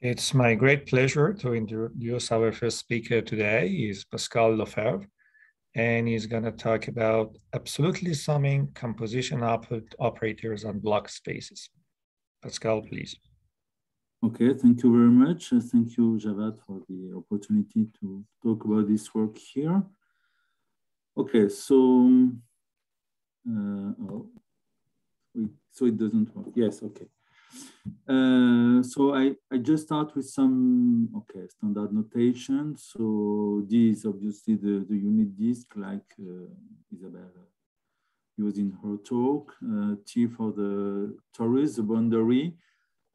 It's my great pleasure to introduce our first speaker today. Is Pascal Lefèvre, and he's going to talk about absolutely summing composition output operators on Bloch spaces. Pascal, please. Okay, thank you very much. Uh, thank you, Javad, for the opportunity to talk about this work here. Okay, so, uh, oh, so it doesn't work. Yes, okay. Uh, so I, I just start with some, okay, standard notation. So D is obviously the, the unit disk like uh, Isabelle used in her talk. Uh, T for the torus, the boundary.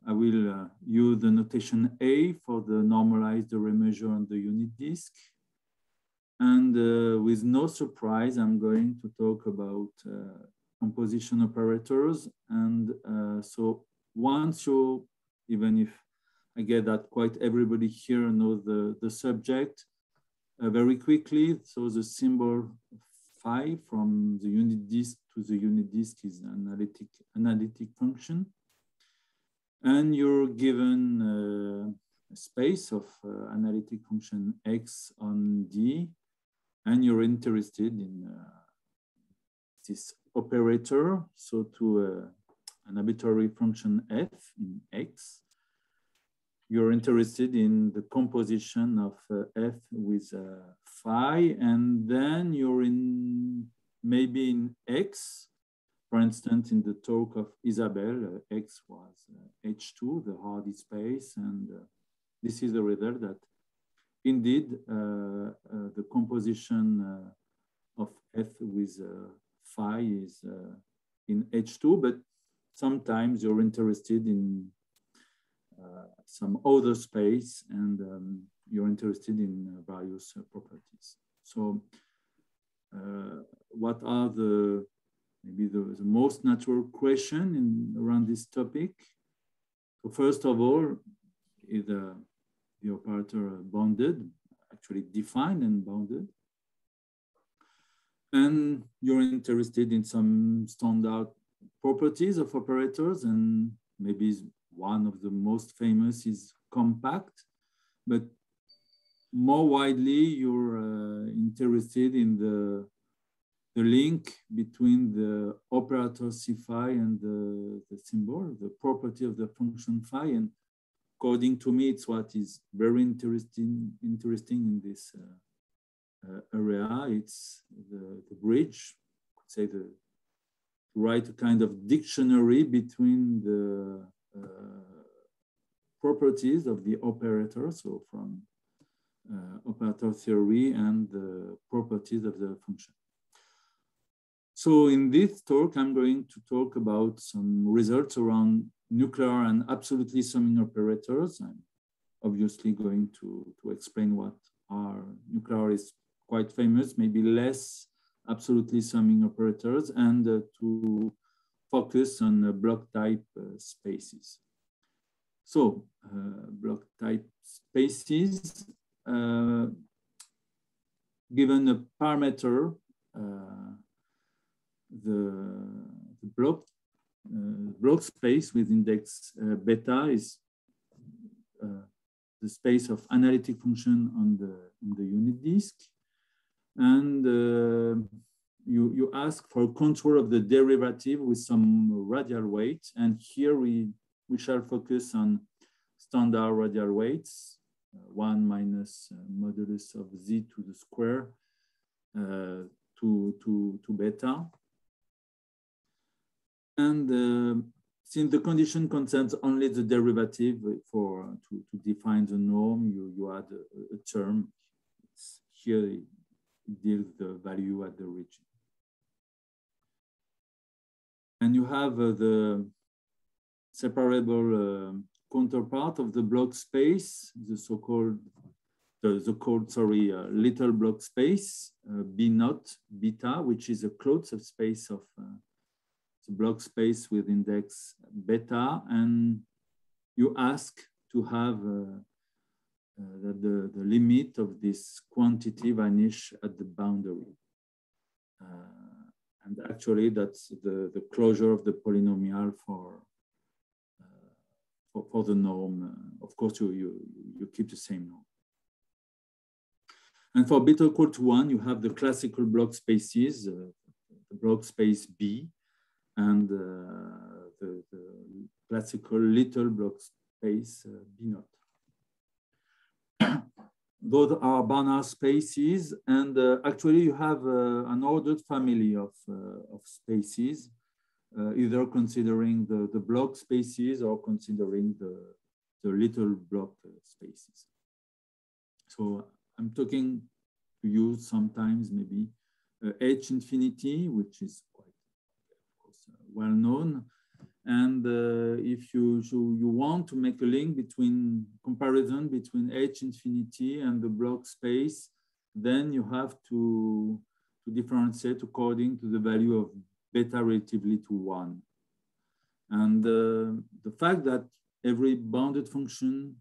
I will uh, use the notation A for the normalized remeasure on the unit disk. And uh, with no surprise, I'm going to talk about uh, composition operators. And uh, so once you, even if I get that quite everybody here knows the, the subject, uh, very quickly, so the symbol phi from the unit disk to the unit disk is an analytic, analytic function. And you're given uh, a space of uh, analytic function x on D, and you're interested in uh, this operator, so to uh, an arbitrary function f in x, you're interested in the composition of uh, f with uh, phi, and then you're in maybe in x, for instance, in the talk of Isabelle, uh, X was uh, H2, the Hardy space, and uh, this is the result that indeed uh, uh, the composition uh, of F with phi is in H2, but sometimes you're interested in uh, some other space and um, you're interested in uh, various uh, properties. So what are the maybe the, the most natural question in, around this topic. So first of all, is the, operator bounded, actually defined and bounded? And you're interested in some standard properties of operators and maybe one of the most famous is compact, but more widely, you're uh, interested in the the link between the operator C phi and the, the symbol, the property of the function phi. And according to me, it's what is very interesting, interesting in this uh, uh, area. It's the, the bridge, could say the, write a kind of dictionary between the uh, properties of the operator, so from uh, operator theory and the properties of the function. So in this talk, I'm going to talk about some results around nuclear and absolutely summing operators. I'm obviously going to, to explain what are nuclear is quite famous, maybe less absolutely summing operators, and uh, to focus on uh, Bloch type uh, spaces. So uh, Bloch type spaces, uh, given a parameter uh, the, the Bloch, uh, Bloch space with index uh, beta is uh, the space of analytic function on the, on the unit disk. And you, you ask for control of the derivative with some radial weight. And here we, we shall focus on standard radial weights, uh, one minus uh, modulus of z to the square uh, to, to, to beta. And uh, since the condition concerns only the derivative for uh, to, to define the norm, you, you add a, a term. It's here deals the value at the region. And you have uh, the separable uh, counterpart of the Bloch space, the so-called, the, the called, sorry, uh, little Bloch space, uh, B naught beta, which is a closed subspace of uh, Bloch space with index beta, and you ask to have uh, uh, the, the limit of this quantity vanish at the boundary. Uh, and actually that's the, the closure of the polynomial for, uh, for, for, the norm of course, you, you, you keep the same norm. And for beta equal to one, you have the classical Bloch spaces, uh, the Bloch space B, and uh, the, the, classical little Bloch space uh, B naught. Those are Banach spaces, and uh, actually you have uh, an ordered family of, uh, of spaces, either considering the, the Bloch spaces or considering the, the little Bloch spaces. So I'm talking to you sometimes maybe uh, H infinity, which is quite of course, uh, well known. And uh, if you, so you want to make a link between comparison between H infinity and the Bloch space, then you have to, to differentiate according to the value of beta relatively to one. And uh, the fact that every bounded function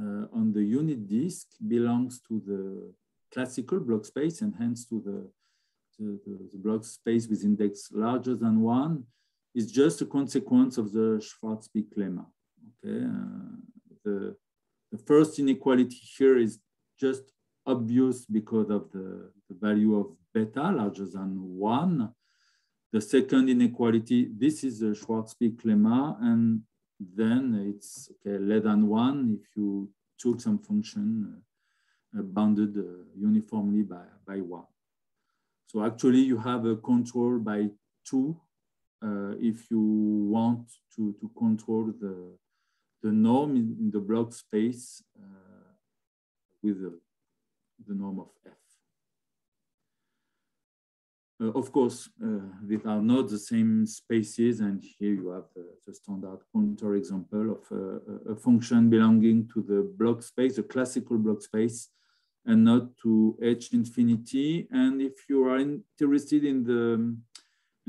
uh, on the unit disk belongs to the classical Bloch space and hence to the, to the, the, Bloch space with index larger than one is just a consequence of the Schwarzschild lemma. Okay, uh, the, the first inequality here is just obvious because of the, the value of beta larger than one. The second inequality, this is the Schwarzschild lemma, and then it's okay, less than one if you took some function uh, bounded uh, uniformly by, by one. So actually you have a control by two uh, if you want to, to control the, the norm in, in the Bloch space uh, with the, the norm of F. Uh, of course, uh, these are not the same spaces, and here you have the, the standard counterexample of a, a, function belonging to the Bloch space, the classical Bloch space, and not to H infinity. And if you are interested in the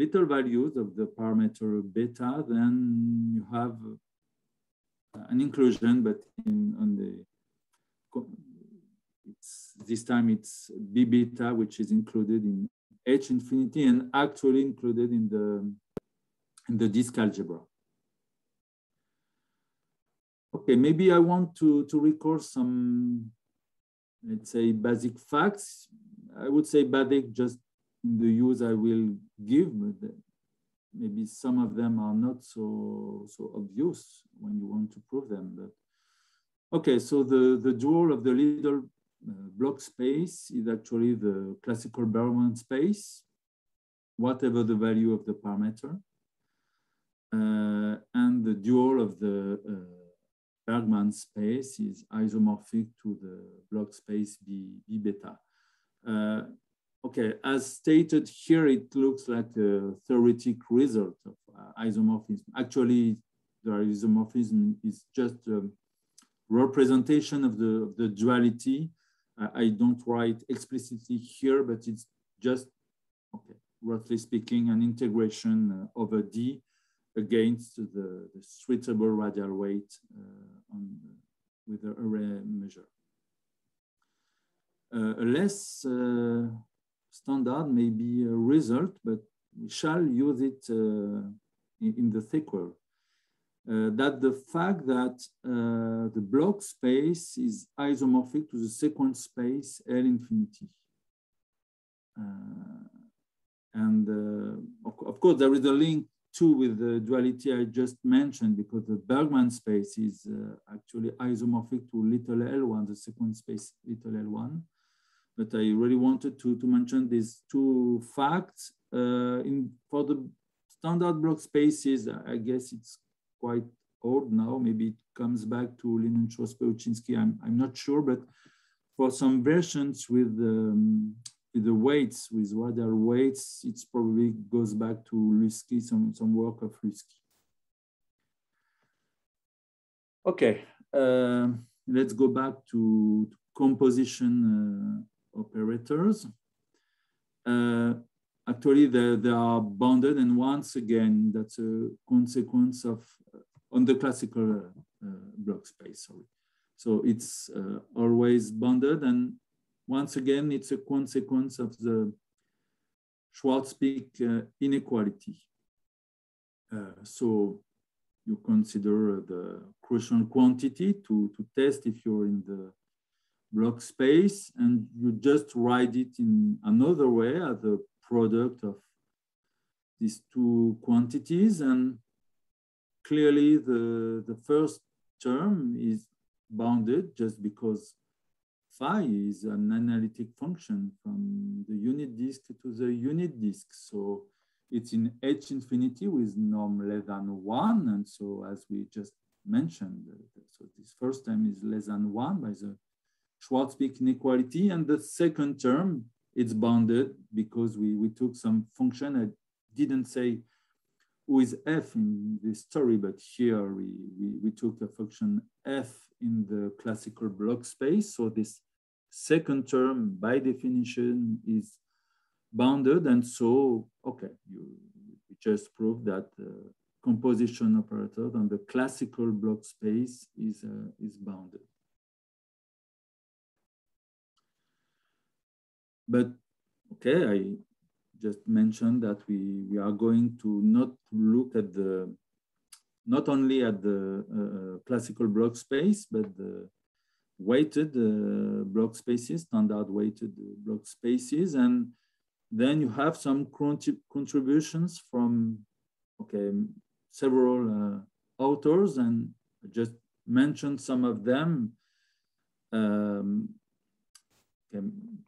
little values of the parameter beta, then you have uh, an inclusion, but in, on the it's, this time it's b beta, which is included in H infinity and actually included in the, in the disk algebra. Okay, maybe I want to, to recall some, let's say, basic facts. I would say basic just the use I will give, maybe some of them are not so, so obvious when you want to prove them. But okay, so the, the dual of the little uh, Bloch space is actually the classical Bergman space, whatever the value of the parameter. Uh, and the dual of the uh, Bergman space is isomorphic to the Bloch space B, B beta. Uh, okay, as stated here, it looks like a theoretic result of uh, isomorphism. Actually, the isomorphism is just a representation of the, of the duality I don't write explicitly here, but it's just, okay, roughly speaking, an integration uh, over D against the, the suitable radial weight uh, on, with the array measure. Uh, less uh, standard may be a result, but we shall use it uh, in, in the sequel uh, that the fact that uh, the Bloch space is isomorphic to the sequence space L infinity. And of, of, course, there is a link too with the duality I just mentioned because the Bergman space is uh, actually isomorphic to little L1, the sequence space little L1. But I really wanted to, to mention these two facts. Uh, in, for the standard Bloch spaces, I guess it's quite old now. Maybe it comes back to Lindenstrauss Pełczyński. I'm, I'm not sure, but for some versions with, um, with the weights, with radial weights, it probably goes back to Lusky, some, some work of Lusky. Okay, uh, let's go back to, to composition uh, operators. Uh, actually they, they are bounded and once again. That's a consequence of uh, on the classical uh, Bloch space sorry. So it's uh, always bounded and once again it's a consequence of the uh, inequality. So you consider the crucial quantity to, to test if you're in the Bloch space and you just write it in another way as a product of these two quantities and clearly the, the first term is bounded just because phi is an analytic function from the unit disk to the unit disk. So it's in H infinity with norm less than one. And so as we just mentioned, so this first term is less than one by the Schwarzschild inequality. And the second term, it's bounded because we, we took some function. I didn't say who is f in this story, but here we, we, we took a function f in the classical Bloch space. So this second term by definition is bounded. And so, okay, you, you just proved that uh, composition operator on the classical Bloch space is, uh, is bounded. But okay, I just mentioned that we, we are going to not look at the, not only at the uh, uh classical Bloch space, but the weighted uh, Bloch spaces, standard weighted Bloch spaces. And then you have some contributions from, okay, several uh, authors and I just mentioned some of them. Um,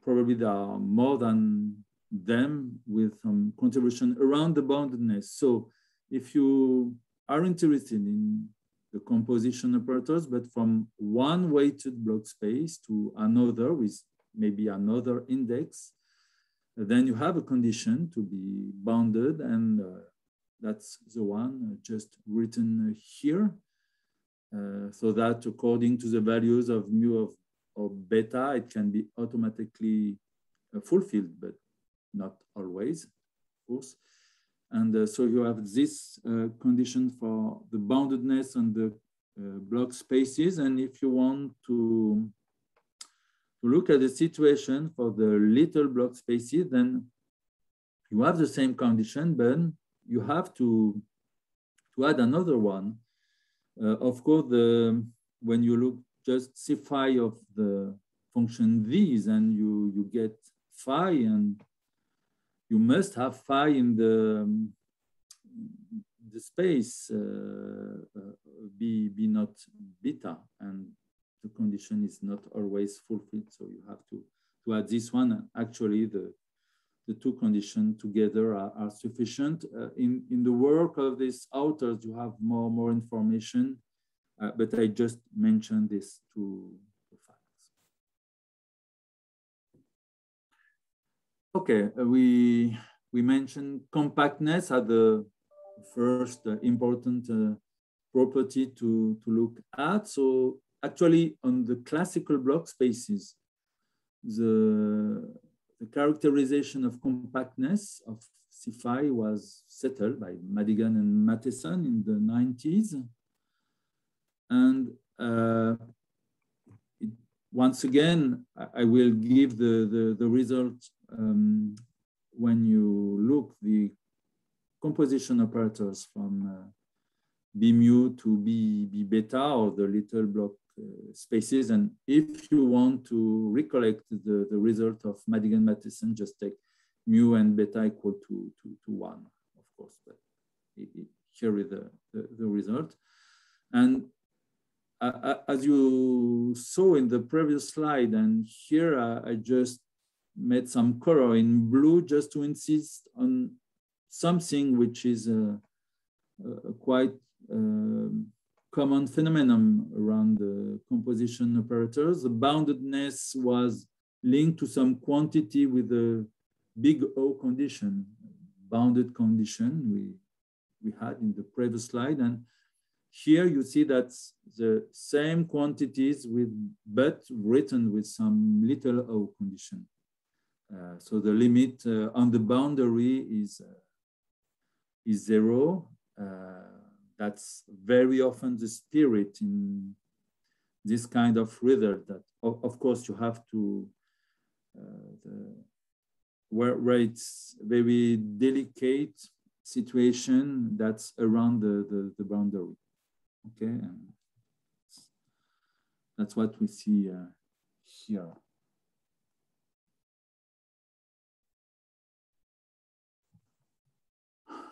probably there are more than them with some contribution around the boundedness. So if you are interested in the composition operators, but from one weighted Bloch space to another with maybe another index, then you have a condition to be bounded and uh, that's the one just written here. Uh, so that according to the values of mu of, of beta, it can be automatically uh, fulfilled, but not always, of course. And uh, so you have this uh, condition for the boundedness and the Bloch spaces. And if you want to, to look at the situation for the little Bloch spaces, then you have the same condition, but you have to, to add another one. Uh, of course, the, when you look just phi of the function these and you, you get phi and you must have phi in the, the space uh, uh, be not beta and the condition is not always fulfilled. So you have to, to add this one. Actually, the, the two conditions together are, are sufficient. Uh, in, in the work of these authors, you have more, more information, uh, but I just mentioned these two, Okay, uh, we we mentioned compactness as the first uh, important uh, property to, to look at. So actually on the classical Bloch spaces, the, the characterization of compactness of C phi was settled by Madigan and Matheson in the 90s. And uh, once again, I will give the, the, the result um, when you look the composition operators from uh, B mu to B, B beta or the little Bloch uh, spaces. And if you want to recollect the, the result of Madigan Matheson, just take mu and beta equal to, to, to one, of course, but it, it, here is the, the, the result. And uh, as you saw in the previous slide, and here uh, I just made some color in blue just to insist on something which is a, a quite uh, common phenomenon around the composition operators. The boundedness was linked to some quantity with a big O condition, bounded condition we, we had in the previous slide. And here you see that the same quantities with, but written with some little O condition. Uh, so the limit uh, on the boundary is, uh, is zero. that's very often the spirit in this kind of result that of, of course you have to the, where, where it's very delicate situation that's around the, the, the boundary. Okay, and that's what we see uh, here.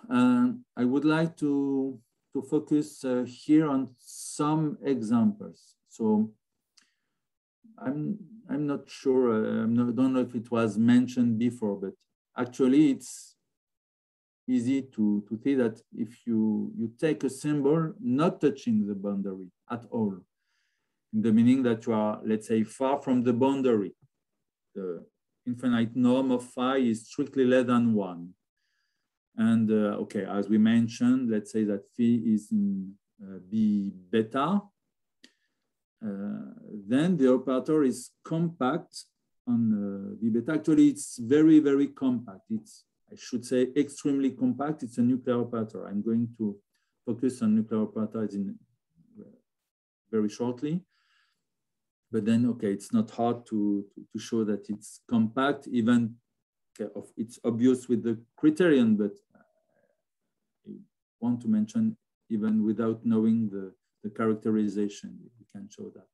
And I would like to, to focus uh, here on some examples. So I'm, I'm not sure, uh, I don't know if it was mentioned before, but actually it's easy to, to see that if you, you take a symbol not touching the boundary at all, in the meaning that you are, let's say, far from the boundary, the infinite norm of phi is strictly less than one. And uh, okay, as we mentioned, let's say that phi is in uh, B beta, uh, then the operator is compact on uh, B beta. Actually, it's very, very compact. It's, I should say, extremely compact. It's a nuclear operator. I'm going to focus on nuclear operators in uh, very shortly. But then, okay, it's not hard to, to, to show that it's compact, even okay, it's obvious with the criterion, but I want to mention even without knowing the, the characterization, we can show that.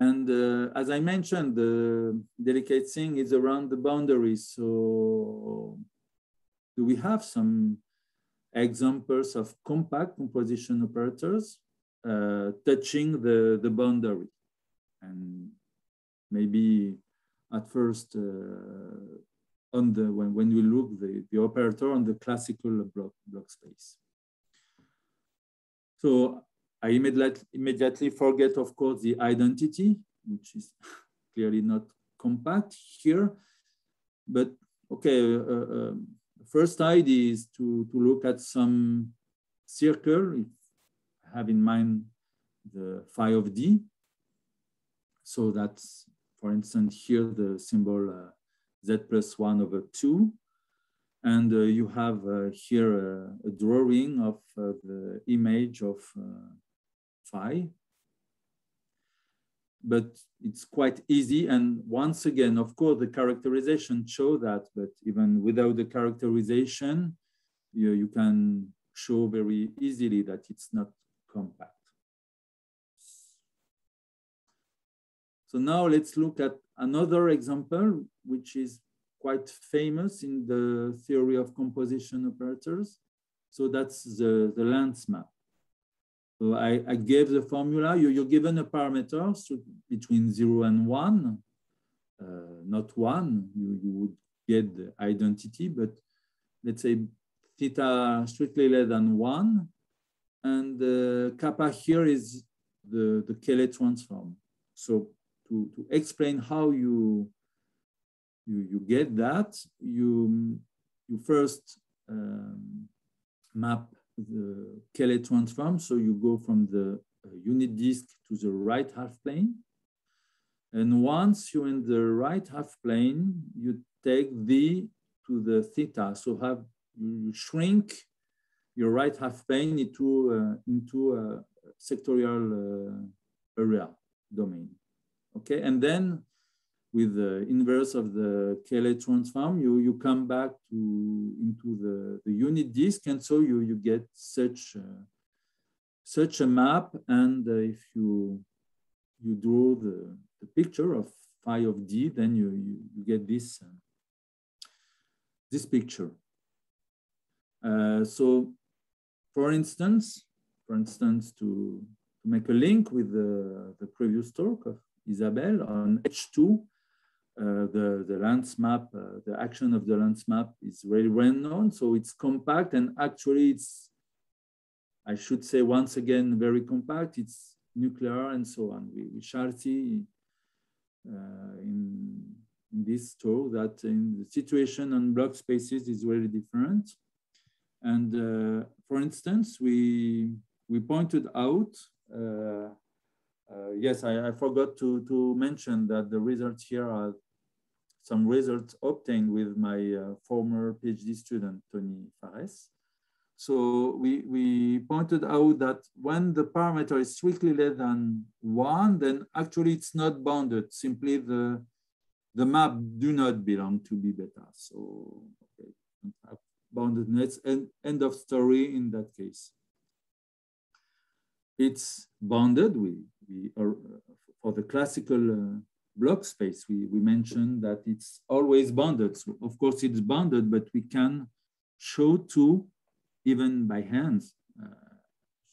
And uh, as I mentioned, the delicate thing is around the boundaries. So do we have some examples of compact composition operators uh, touching the, the boundary? And maybe at first uh, on the, when, when we look the, the operator on the classical Bloch, Bloch space. So I immediately, forget, of course, the identity, which is clearly not compact here. But okay, uh, uh, first idea is to, to look at some circle, I have in mind the phi of D. So that's, for instance, here the symbol uh, Z plus one over two. And uh, you have uh, here a, a, drawing of uh, the image of phi. But it's quite easy. And once again, of course, the characterization show that, but even without the characterization, you, you can show very easily that it's not compact. So now let's look at another example, which is quite famous in the theory of composition operators. So that's the, the Lens map. So I, I gave the formula. You, you're given a parameter so between zero and one, uh, not one. You, you would get the identity, but let's say theta strictly less than one. And uh, kappa here is the, the Cayley transform. So to, to explain how you, you, you get that, you, you first um, map the Cayley transform. So you go from the uh, unit disk to the right half plane. And once you're in the right half plane, you take V to the theta. So have you shrink your right half plane into, uh, into a sectorial uh, area domain. Okay, and then with the inverse of the Cayley transform, you, you come back to into the, the unit disk, and so you, you get such a, such a map. And uh, if you you draw the, the picture of phi of d, then you, you, you get this uh, this picture. Uh, so, for instance, for instance, to, to make a link with the, the previous talk of Isabelle on H2, uh, the, the Lens map, uh, the action of the Lens map is very well known. So it's compact and actually it's, I should say once again, very compact. It's nuclear and so on. We, we shall see uh, in, in this talk that in the situation on Bloch spaces is very different. And uh, for instance, we, we pointed out uh, uh, yes, I, I, forgot to, to mention that the results here are some results obtained with my uh, former PhD student, Tony Fares. So we, we pointed out that when the parameter is strictly less than one, then actually it's not bounded. Simply the, the map do not belong to B beta. So okay, boundedness, and end of story in that case. it's bounded. We, we are, for the classical uh, Bloch space, we, we mentioned that it's always bounded. So of course it's bounded, but we can show two, even by hands, uh,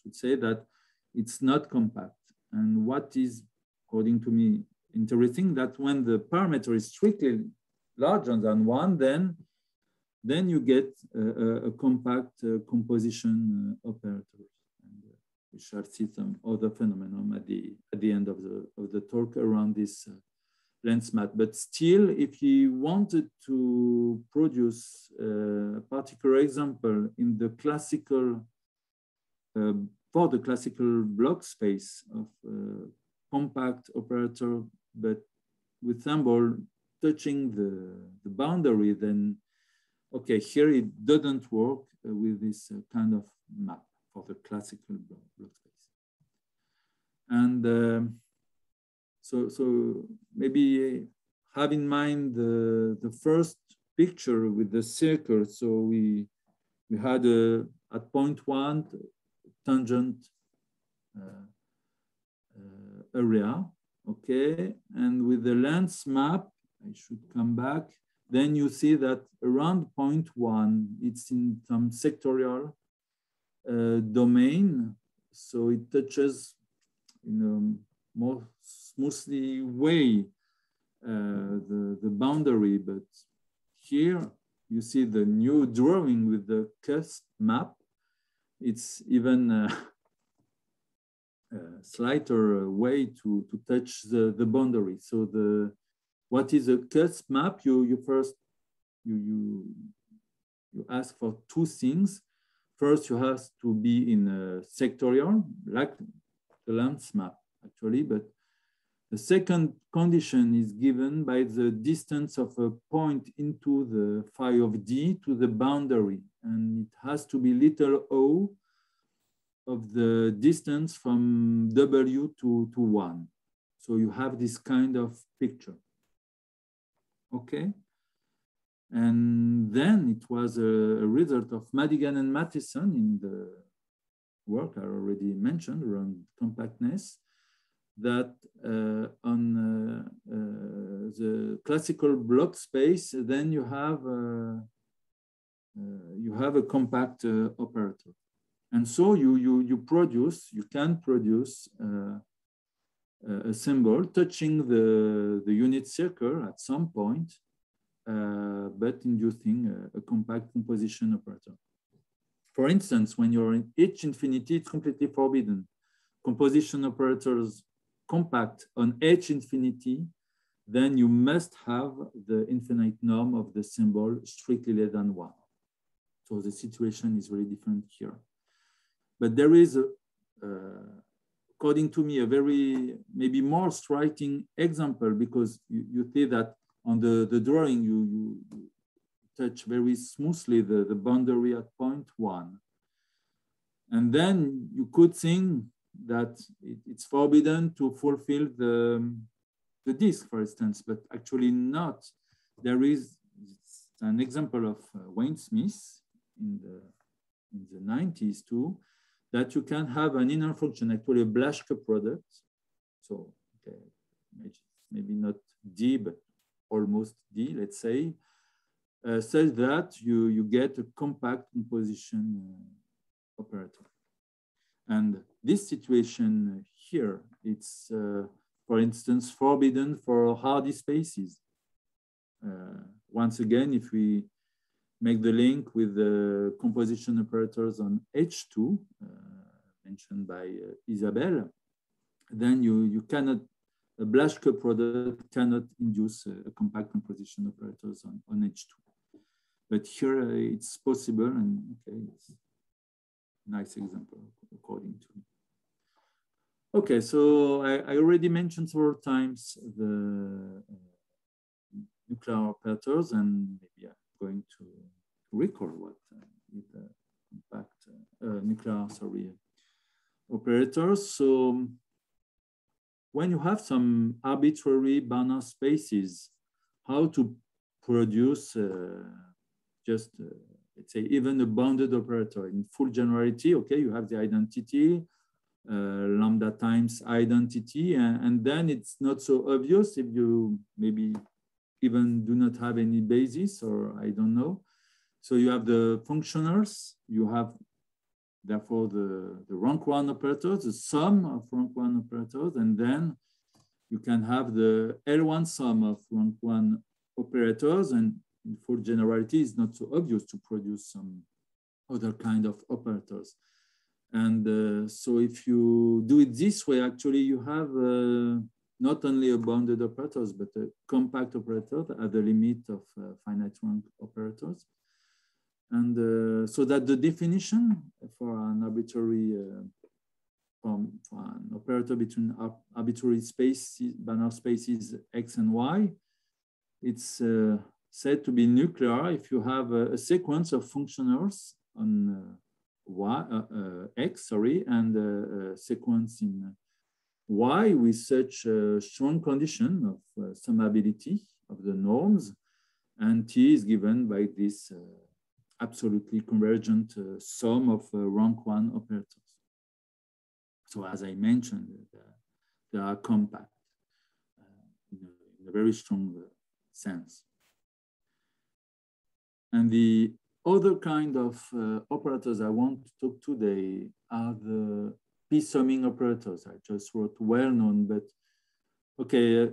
should say that it's not compact. And what is, according to me, interesting, that when the parameter is strictly larger than one, then then you get a, compact uh, composition uh, operator. And uh, we shall see some other phenomenon at the at the end of the of the talk around this uh, lens map. But still, if you wanted to produce uh, a particular example in the classical uh, for the classical Bloch space of compact operator, but with symbol touching the, the boundary, then okay, here it doesn't work uh, with this uh, kind of map for the classical Bloch space. And um, so, so maybe have in mind the, the first picture with the circle. So we, we had a, at point one, tangent uh, uh, area, okay? And with the lens map, I should come back, then you see that around point one, it's in some sectorial uh, domain. So it touches you know, more smoothly way uh, the, the boundary. But here you see the new drawing with the cusp map. It's even uh, a slighter way to, to touch the, the boundary. So the what is a cusp map? You, you first, you, you, you ask for two things. First, you have to be in a sectorial, like the lens map, actually, but the second condition is given by the distance of a point into the phi of d to the boundary. And it has to be little o of the distance from w to, to 1. So you have this kind of picture okay? And then it was a, result of Madigan and Matheson in the work I already mentioned around compactness that uh, on uh, uh, the classical Bloch space, then you have you have a compact operator, and so you you you produce you can produce a symbol touching the, the unit circle at some point, uh, but inducing a, a, compact composition operator. For instance, when you're in H infinity, it's completely forbidden. Composition operators compact on H infinity, then you must have the infinite norm of the symbol strictly less than one. So the situation is very different here. But there is a, uh, according to me, a very maybe more striking example because you, you see that on the, the drawing, you, you touch very smoothly the, the boundary at point one. And then you could think that it, it's forbidden to fulfill the, the disk, for instance, but actually not. There is an example of uh, Wayne Smith in the, in the 90s too, that you can have an inner function, actually a Blaschke product. So, okay, maybe not D, but almost D, let's say, uh, that you, you get a compact composition uh, operator. And this situation here, it's, uh, for instance, forbidden for Hardy spaces. Uh, once again, if we make the link with the composition operators on H2, uh, mentioned by uh, Isabelle, then you, you cannot, a Blaschke product cannot induce a, a compact composition operators on, on H2. But here uh, it's possible and okay, it's nice example according to me. Okay, so I, I already mentioned several times the uh, nuclear operators and maybe I'm going to recall what uh, the compact uh, nuclear, sorry, operators. So when you have some arbitrary Banach spaces, how to produce uh, just, uh, let's say, even a bounded operator in full generality, okay, you have the identity, uh, lambda times identity. And, and, then it's not so obvious if you maybe even do not have any basis or I don't know. So you have the functionals, you have therefore the, the rank one operators, the sum of rank one operators, and then you can have the L1 sum of rank one operators and for generality it's not so obvious to produce some other kind of operators. And uh, so if you do it this way, actually you have uh, not only a bounded operators, but a compact operator at the limit of uh, finite rank operators. And uh, so that the definition for an arbitrary uh, from, an operator between arbitrary spaces, Banach spaces X and Y, it's uh, said to be nuclear if you have a, a sequence of functionals on uh, y, uh, uh, x, sorry, and a sequence in y with such a strong condition of uh, summability of the norms, and t is given by this absolutely convergent sum of rank one operators. So as I mentioned, they are compact in a, in, a, very strong sense. And the other kind of uh, operators I want to talk today are the p-summing operators. I just wrote well-known, but okay, uh,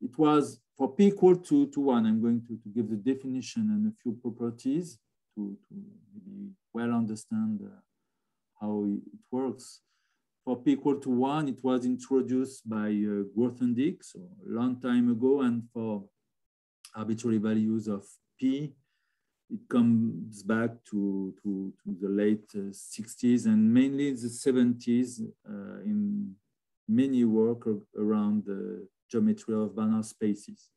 it was for p equal to, to one, I'm going to, to give the definition and a few properties to, to maybe well understand uh, how it works. For p equal to one, it was introduced by uh, Grothendieck, so a long time ago, and for arbitrary values of p, it comes back to, to, to the late uh, 60s and mainly the 70s uh, in many work around the geometry of Banach spaces.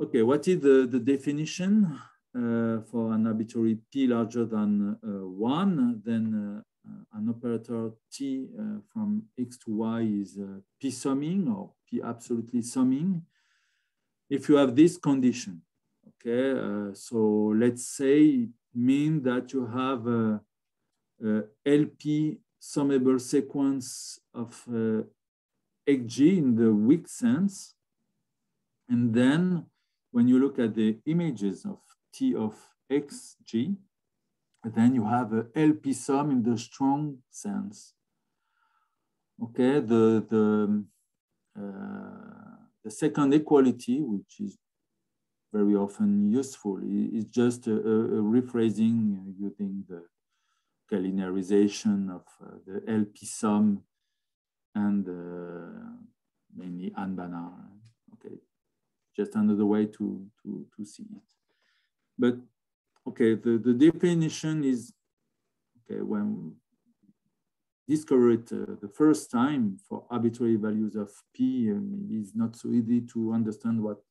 Okay, what is the, the definition uh, for an arbitrary p larger than uh, one? Then uh, an operator t uh, from x to y is p summing or p absolutely summing. If you have this condition, Okay, uh, so let's say it that you have a, a LP summable sequence of uh, XG in the weak sense. And then when you look at the images of T of XG, then you have a LP sum in the strong sense. Okay, the, the, uh, the second equality, which is very often useful. It's just a, a rephrasing using the linearization of uh, the LP sum and uh, mainly Hahn-Banach. Okay, just another way to, to, to see it. But okay, the, the definition is, okay, when discover it uh, the first time for arbitrary values of P, maybe it's not so easy to understand what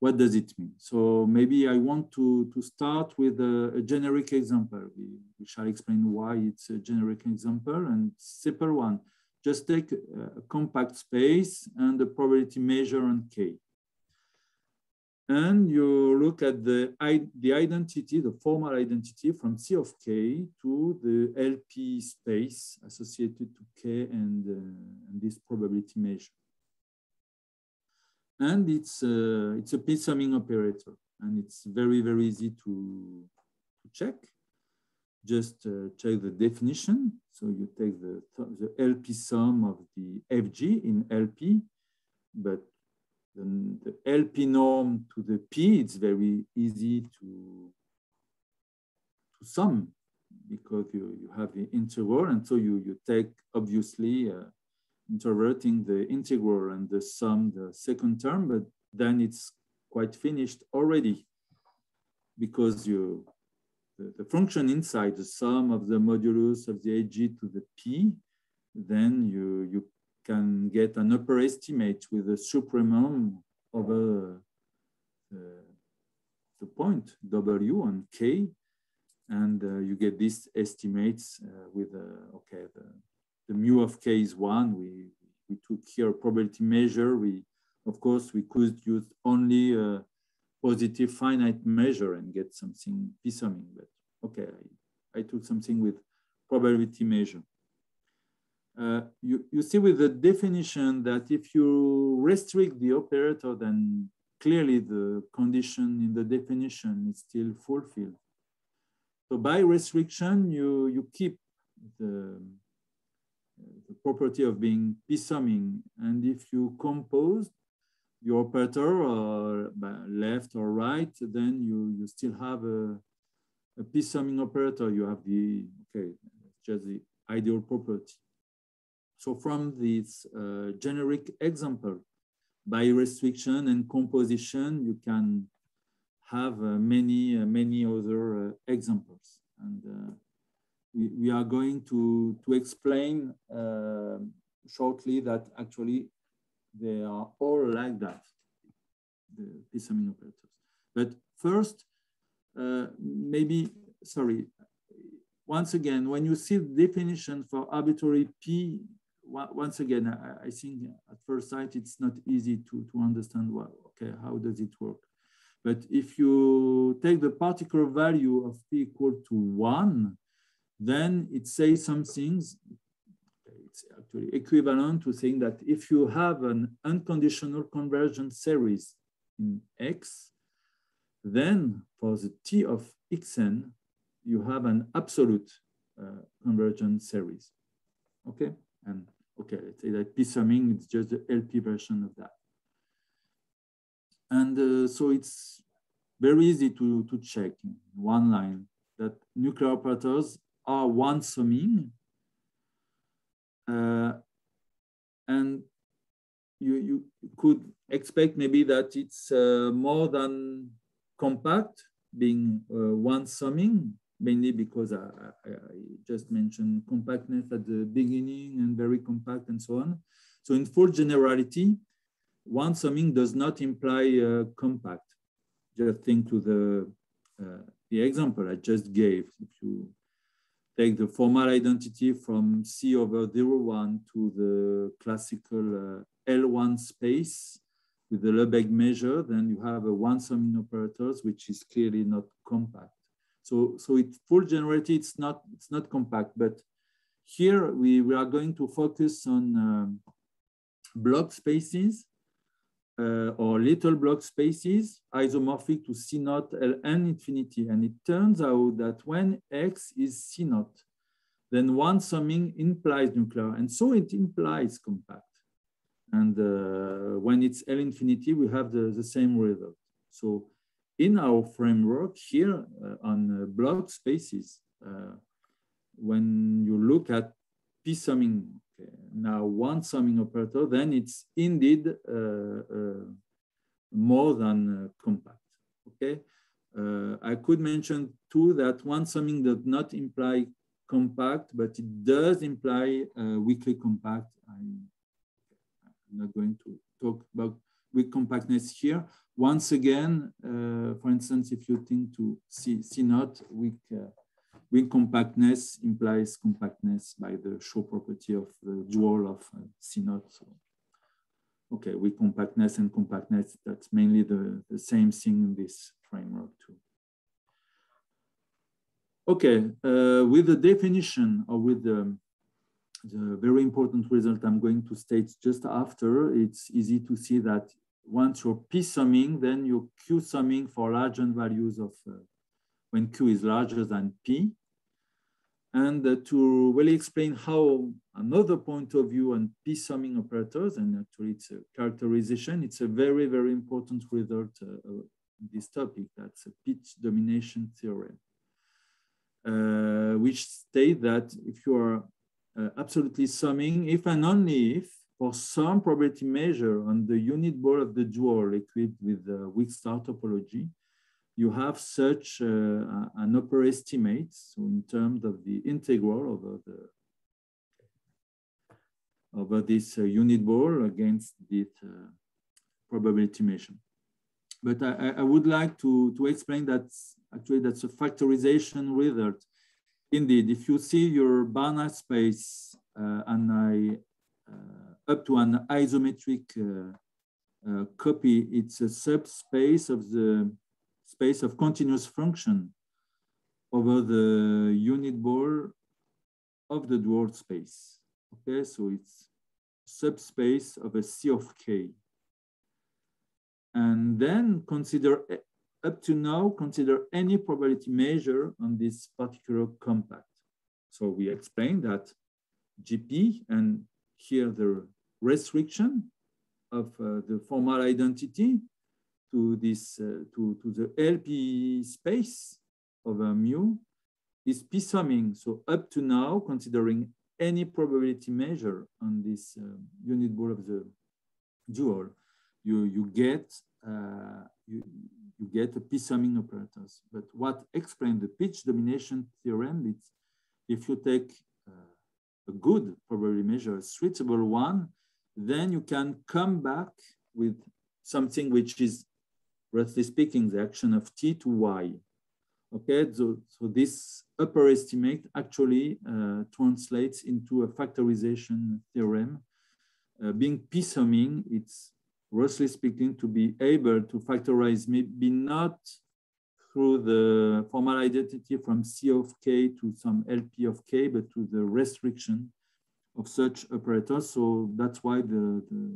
what does it mean? So maybe I want to, to start with a, a generic example. We, we, shall explain why it's a generic example and simple one. Just take a, compact space and the probability measure on K. And you look at the, the identity, the formal identity from C of K to the LP space associated to K and, uh, and this probability measure and it's a, it's a p-summing operator and it's very, very easy to, to check. Just uh, check the definition. So you take the, the LP sum of the FG in LP, but the, the LP norm to the P, it's very easy to, to sum because you, you have the integral. And so you, you take obviously uh, introverting the integral and the sum, the second term, but then it's quite finished already because you the, the function inside the sum of the modulus of the AG to the P, then you, you can get an upper estimate with a supremum over the, the point W and K, and uh, you get these estimates uh, with, uh, okay, the, the mu of k is one. We, we took here probability measure. We, of course, we could use only a positive finite measure and get something p summing, but okay, I, I took something with probability measure. uh, you, you see with the definition that if you restrict the operator, then clearly the condition in the definition is still fulfilled. So by restriction, you, you keep the, the property of being p-summing. And if you compose your operator or left or right, then you, you still have a, a p-summing operator. You have the, okay, just the ideal property. So from this uh, generic example, by restriction and composition, you can have uh, many, uh, many other uh, examples. And uh, we, we are going to, to explain uh, shortly that actually they are all like that, the p-summing operators. But first, maybe, sorry, once again, when you see the definition for arbitrary P once again, I, I, think at first sight, it's not easy to, to understand, well, okay, how does it work? But if you take the particular value of p equal to one, then it says some things, it's actually equivalent to saying that if you have an unconditional convergence series in X, then for the T of Xn, you have an absolute uh, convergence series, okay? And Okay, let's say that p-summing, it's just the LP version of that. And uh, so it's very easy to, to check in one line that nuclear operators are one summing. Uh, and you, you could expect maybe that it's uh, more than compact, being uh, one summing, mainly because I, I, just mentioned compactness at the beginning and very compact and so on. So in full generality, one summing does not imply uh, compact. Just think to the, uh, the example I just gave. If you take the formal identity from C over zero one to the classical uh, L1 space with the Lebesgue measure, then you have a one summing operators, which is clearly not compact. So, so it full generality, it's not, it's not compact, but here we, we are going to focus on um, Bloch spaces uh, or little Bloch spaces isomorphic to C naught Ln infinity. And it turns out that when X is C naught, then one summing implies nuclear. And so it implies compact. And uh, when it's L infinity, we have the, the same result. So in our framework here uh, on uh, Bloch spaces, uh, when you look at p summing, now one summing operator, then it's indeed uh, uh, more than uh, compact. Okay, I could mention too that one summing does not imply compact, but it does imply weakly compact. I'm, not going to talk about weak compactness here. Once again, for instance, if you think to C, C naught, weak, uh, weak compactness implies compactness by the Schur property of the dual of uh, C naught. So, okay, weak compactness and compactness, that's mainly the, the same thing in this framework too. Okay, uh, with the definition or with the, the very important result I'm going to state just after, it's easy to see that once you're p summing, then you're q summing for larger values of uh, when q is larger than p. And uh, to really explain how another point of view on p summing operators, and actually it's a characterization, it's a very, very important result uh, this topic. That's a Pietsch domination theorem, uh, which state that if you are uh, absolutely summing, if and only if for some probability measure on the unit ball of the dual equipped with the weak star topology, you have such uh, an upper estimate, so in terms of the integral over the over this uh, unit ball against this uh, probability measure. But I, I, would like to, to explain that actually that's a factorization result. Indeed, if you see your Banach space uh, and I uh, up to an isometric uh, uh, copy, it's a subspace of the space of continuous function over the unit ball of the dual space. Okay, so it's subspace of a C of K. And then consider, up to now, consider any probability measure on this particular compact. So we explained that GP and here the restriction of uh, the formal identity to this uh, to, to the LP space of a mu is p summing. So up to now, considering any probability measure on this uh, unit ball of the dual, you you get uh, you you get a p summing operators. But what explains the Pietsch domination theorem is if you take uh, a good probability measure, a suitable one, then you can come back with something which is, roughly speaking, the action of t to y. Okay, so, so this upper estimate actually uh, translates into a factorization theorem. Uh, being p-summing, it's roughly speaking to be able to factorize maybe not through the formal identity from C of k to some LP of k, but to the restriction of such operators. So that's why the, the,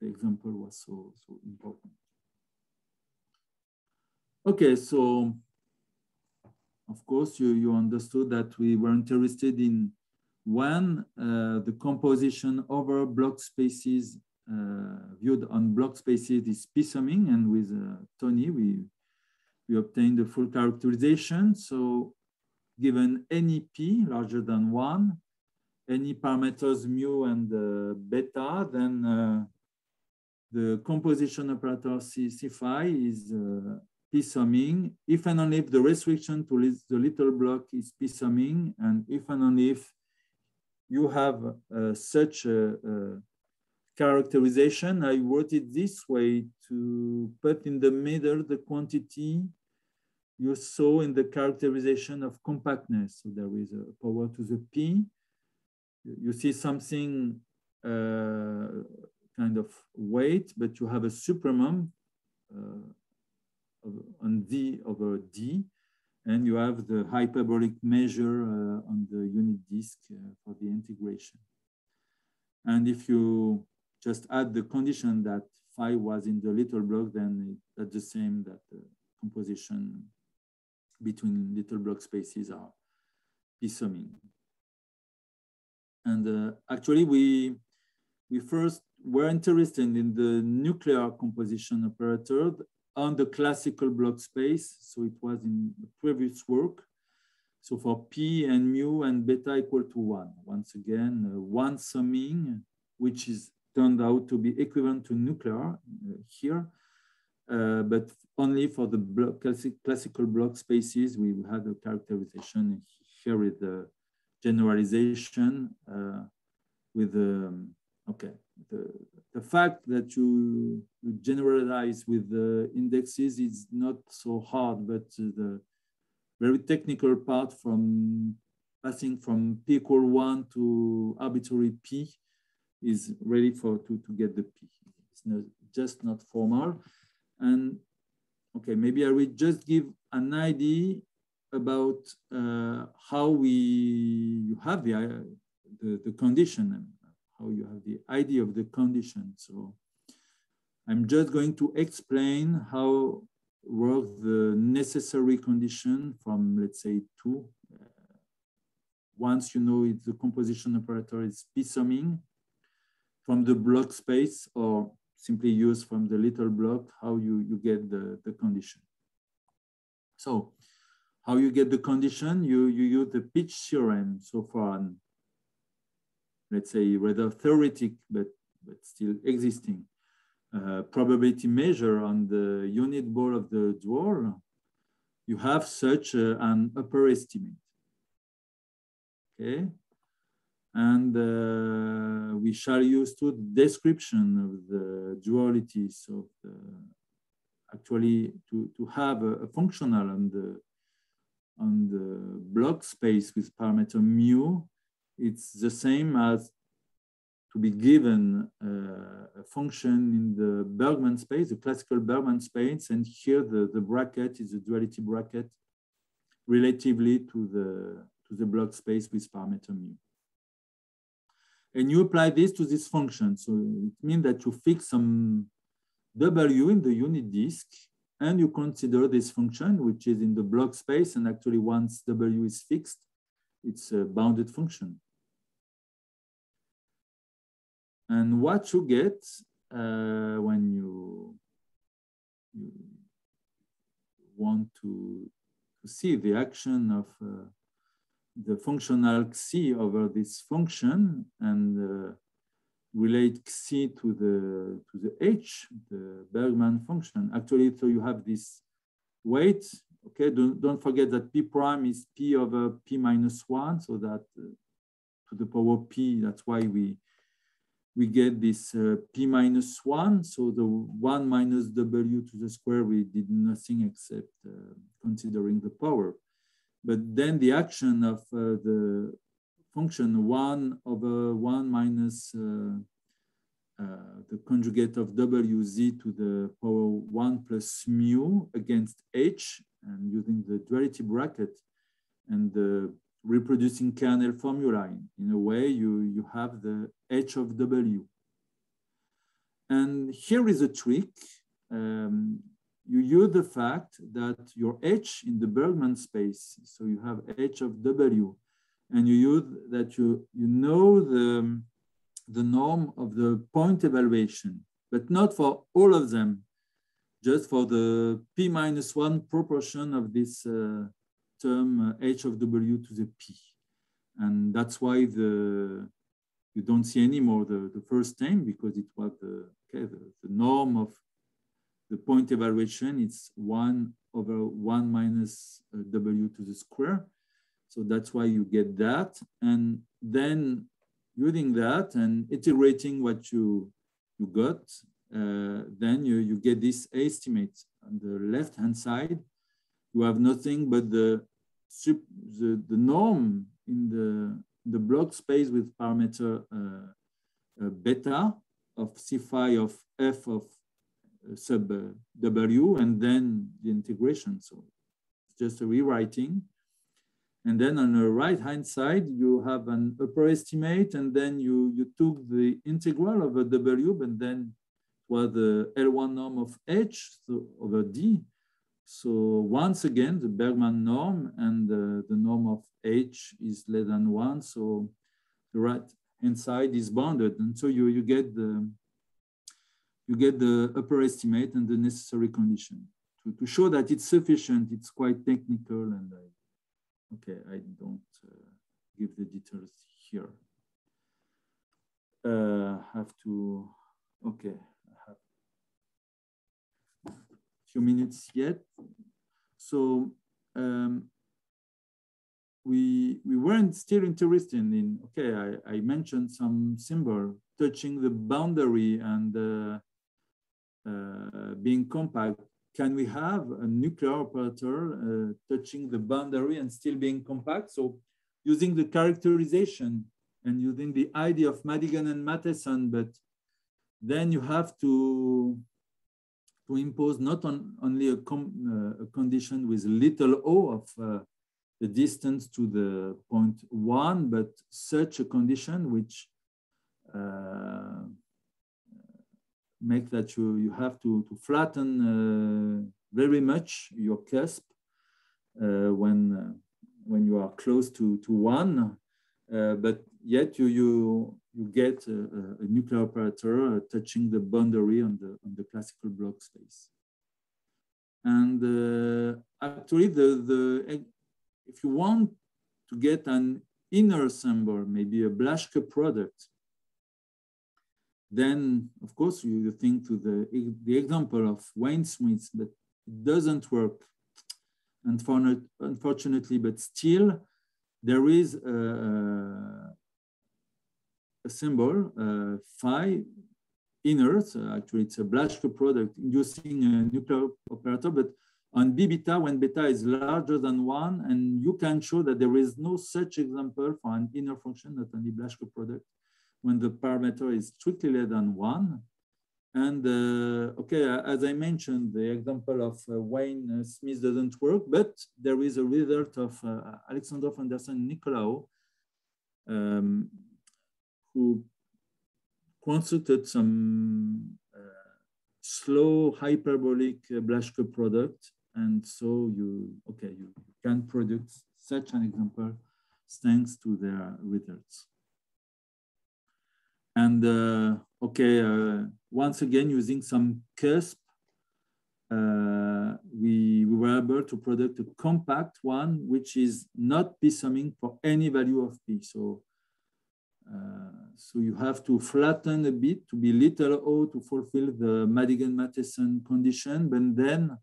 the example was so, so important. Okay, so of course you, you understood that we were interested in when uh, the composition over Bloch spaces uh, viewed on Bloch spaces is p-summing and with uh, Tony we we obtain the full characterization. So given any p larger than one, any parameters mu and uh, beta, then uh, the composition operator C, C phi is uh, p summing if and only if the restriction to the little Bloch is p summing and if and only if you have uh, such a, a characterization, I wrote it this way to put in the middle the quantity you saw in the characterization of compactness. So there is a power to the P. You see something uh, kind of weight, but you have a supremum uh, on D over D, and you have the hyperbolic measure uh, on the unit disk uh, for the integration. And if you just add the condition that phi was in the little Bloch, then that's the same that the composition between little Bloch spaces are p-summing. And uh, actually, we, we first were interested in the nuclear composition operator on the classical Bloch space. So it was in the previous work. So for P and mu and beta equal to one. Once again, uh, one summing, which is turned out to be equivalent to nuclear uh, here. Uh, but only for the Bloch, classic, classical Bloch spaces, we had a characterization here with the generalization uh, with the, um, okay, the, the fact that you, you generalize with the indexes is not so hard, but the very technical part from passing from p equal one to arbitrary p is ready for to, to get the p. It's not, just not formal. And okay, maybe I will just give an idea about uh, how we you have the, the, the condition, how you have the idea of the condition. So I'm just going to explain how work the necessary condition from, let's say, two. Uh, once you know it, the composition operator is p summing from the Bloch space or simply use from the little Bloch how you, you get the, the condition. So how you get the condition, you, you use the Pietsch theorem so far, let's say rather theoretic, but, but still existing. Uh, probability measure on the unit ball of the dual, you have such a, an upper estimate. Okay, and uh, we shall use to description of the dualities of the, actually to, to have a, a, functional on the, on the Bloch space with parameter mu, it's the same as to be given uh, a function in the Bergman space, the classical Bergman space, and here the, the bracket is a duality bracket relatively to the, to the Bloch space with parameter mu. and you apply this to this function. So it means that you fix some W in the unit disk and you consider this function, which is in the Bloch space. And actually once W is fixed, it's a bounded function. And what you get uh, when you, you want to, to see the action of uh, the functional xi over this function and uh, relate xi to the to the h, the Bergman function. Actually, so you have this weight. Okay, don't, don't forget that p prime is p over p minus one, so that uh, to the power p. That's why we we get this uh, p minus one. So the one minus w to the square, we did nothing except uh, considering the power. But then the action of uh, the function one over one minus uh, uh, the conjugate of wz to the power one plus mu against h and using the duality bracket and the reproducing kernel formula. In a way, you, you have the h of w. And here is a trick. Um, you use the fact that your h in the Bergman space, so you have h of w, and you use that you, you know the, the norm of the point evaluation, but not for all of them, just for the p minus one proportion of this uh, term uh, h of w to the p. And that's why the you don't see anymore the, the first time because it was the, okay, the, the norm of the point evaluation, it's one over one minus uh, w to the square. So that's why you get that. And then using that and iterating what you, you got, uh, then you, you get this estimate on the left-hand side. You have nothing but the, the, the norm in the, the Bloch space with parameter uh, uh, beta of C phi of f of sub W and then the integration. So it's just a rewriting. And then on the right hand side, you have an upper estimate and then you, you took the integral of a W, and then was the L1 norm of H so over D. So once again, the Bergman norm and the, the norm of H is less than one. So the right hand side is bounded. And so you, you get the, you get the upper estimate and the necessary condition. To, to show that it's sufficient, it's quite technical and I, okay, I don't uh, give the details here. Uh, have to, okay, I have a few minutes yet. So um, we, we weren't still interested in, okay, I, I mentioned some symbol touching the boundary and uh, uh, being compact, can we have a nuclear operator uh, touching the boundary and still being compact? So using the characterization and using the idea of Madigan and Matheson, but then you have to, to impose not on, only a, uh, a condition with little o of uh, the distance to the point one, but such a condition which uh, make that you, you have to, to flatten uh, very much your cusp uh, when, uh, when you are close to, to one, but yet you, you, you get a, a nuclear operator touching the boundary on the, on the classical Bloch space. And uh, actually, the, the, if you want to get an inner symbol, maybe a Blaschke product, then, of course, you think to the, the example of Wayne Smith, but it doesn't work, unfortunately, but still, there is a, a symbol, uh, phi inert, actually it's a Blaschke product inducing a nuclear operator, but on B beta, when beta is larger than one, and you can show that there is no such example for an inner function, not only Blaschke product when the parameter is strictly less than one. And uh, okay, as I mentioned, the example of uh, Wayne uh, Smith doesn't work, but there is a result of uh, Alexandrov Anderson Nicolau, um, who constructed some uh, slow hyperbolic uh, Blaschke product. And so you, okay, you can produce such an example thanks to their results. And okay, once again, using some cusp, uh, we, we were able to produce a compact one, which is not p-summing for any value of p. So, uh, so you have to flatten a bit to be little o to fulfill the Madigan-Matheson condition, but then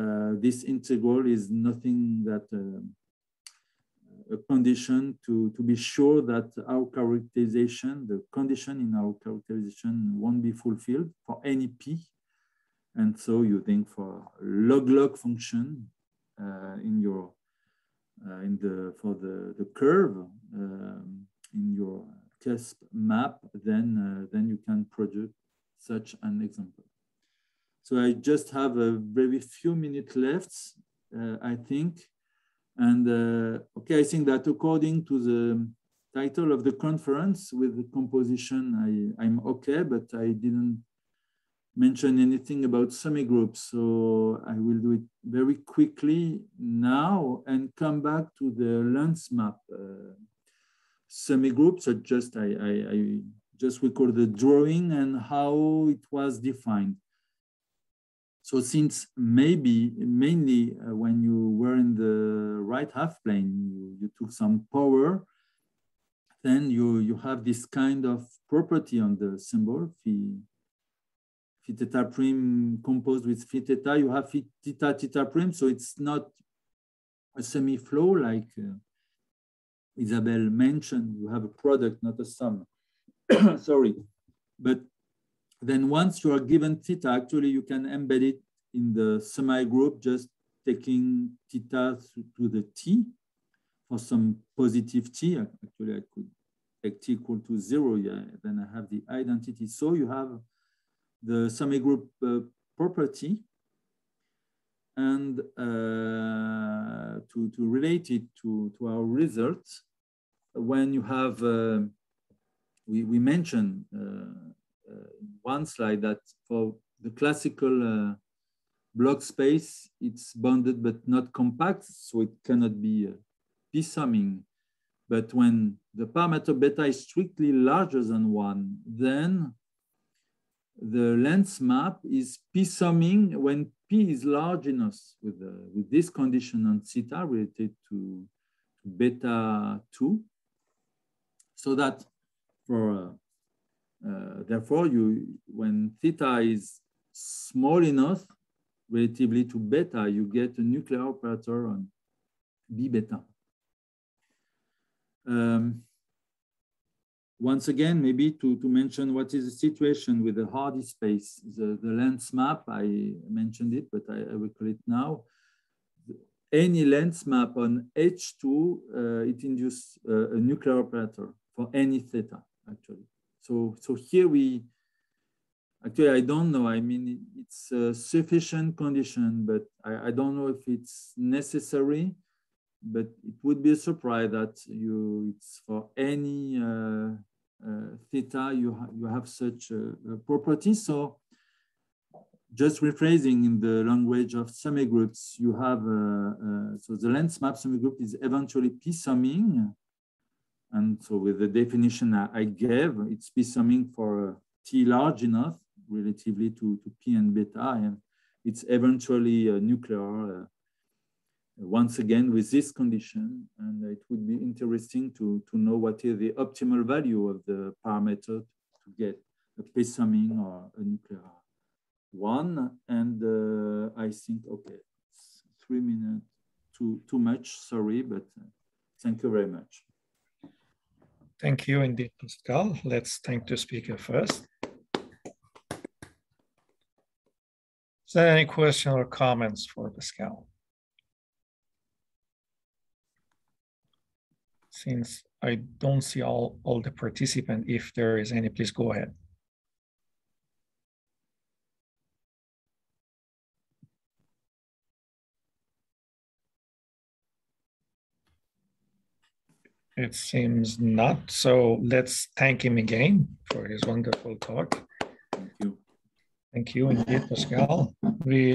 uh, this integral is nothing that uh, a condition to, to be sure that our characterization, the condition in our characterization won't be fulfilled for any p. And so you think for log-log function uh, in your uh, in the for the the curve um, in your cusp map, then uh, then you can produce such an example. So I just have a very few minutes left, uh, I think. And uh, okay, I think that according to the title of the conference with the composition, I, I'm okay, but I didn't mention anything about semigroups. So I will do it very quickly now and come back to the Lens map. Uh, semigroups, so just I, I, I just recall the drawing and how it was defined. So since maybe mainly uh, when you were in the right half plane, you, you took some power, then you, you have this kind of property on the symbol, phi, phi theta prime composed with phi theta, you have phi theta theta prime, so it's not a semi-flow like uh, Isabelle mentioned, you have a product, not a sum. Sorry, but then once you are given theta, actually you can embed it in the semi-group, just taking theta to the t for some positive t. Actually, I could take t equal to zero, yeah, then I have the identity. So you have the semi-group uh, property and uh, to, to relate it to, to our results, when you have, uh, we, we mentioned uh, one slide that for the classical uh, Bloch space, it's bounded but not compact, so it cannot be uh, p-summing. But when the parameter beta is strictly larger than one, then the lens map is p-summing when p is large enough with, uh, with this condition on theta related to, beta 2. So that for uh, therefore, you when theta is small enough relatively to beta, you get a nuclear operator on B beta. Um, once again, maybe to, to mention what is the situation with the Hardy space, the, the lens map, I mentioned it, but I, I will call it now. Any lens map on H2, uh, it induces uh, a nuclear operator for any theta, actually. So, so here we, actually, I don't know. I mean, it's a sufficient condition, but I, I don't know if it's necessary, but it would be a surprise that you, it's for any uh, uh, theta, you, ha you have such a, a property. So just rephrasing in the language of semigroups, you have, uh, uh, so the lens map semigroup is eventually p-summing and so with the definition I gave, it's p summing for t large enough relatively to, to p and beta, and it's eventually nuclear uh, once again with this condition. And it would be interesting to, to know what is the optimal value of the parameter to get a p summing or a nuclear one. And uh, I think, okay, three minutes, too, too much, sorry, but uh, thank you very much. Thank you indeed, Pascal. Let's thank the speaker first. Is there any question or comments for Pascal? Since I don't see all, all the participants, if there is any, please go ahead. It seems not. So let's thank him again for his wonderful talk. Thank you. Thank you indeed, Pascal. We